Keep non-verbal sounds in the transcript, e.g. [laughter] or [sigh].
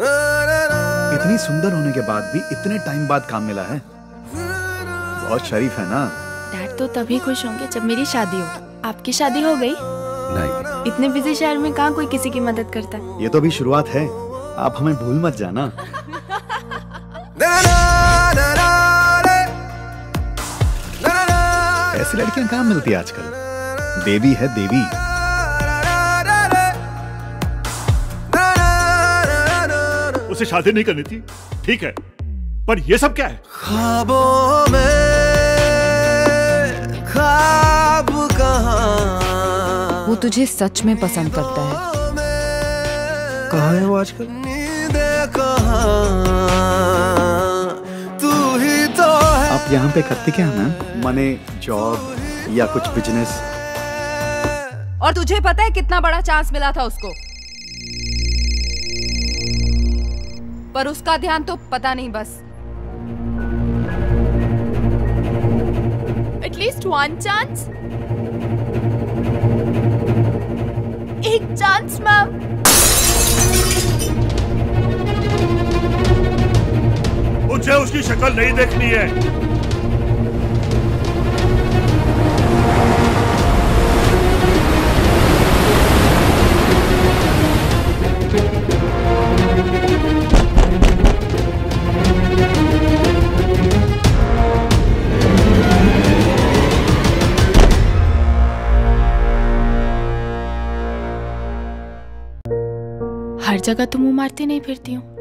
इतनी सुंदर होने के बाद भी इतने टाइम बाद काम मिला है। बहुत शरीफ है ना? डैड तो तभी खुश होंगे जब मेरी शादी हो। आपकी शादी हो गई? नहीं। इतने बिज़ी शहर में कहाँ कोई किसी की मदद करता? है ये तो अभी शुरुआत है। आप हमें भूल मत जाना। [laughs] ऐसी लड़कियाँ कहाँ मिलती है आजकल? देवी है देवी। उसे शादी नहीं करनी थी। ठीक है पर ये सब क्या है? ख्वाबों में ख्वाब कहाँ? वो तुझे सच में पसंद करता है। कहा है वो आजकल? तू ही तो है। आप यहाँ पे करते क्या हैं मैम? माने जॉब या कुछ बिज़नेस और तुझे पता है कितना बड़ा चांस मिला था उसको? पर उसका ध्यान तो पता नहीं बस। एटलीस्ट वन चांस एक चांस मैम मुझे उसकी शक्ल नहीं देखनी है। हर जगह तो मुँह मारती नहीं फिरती हूँ।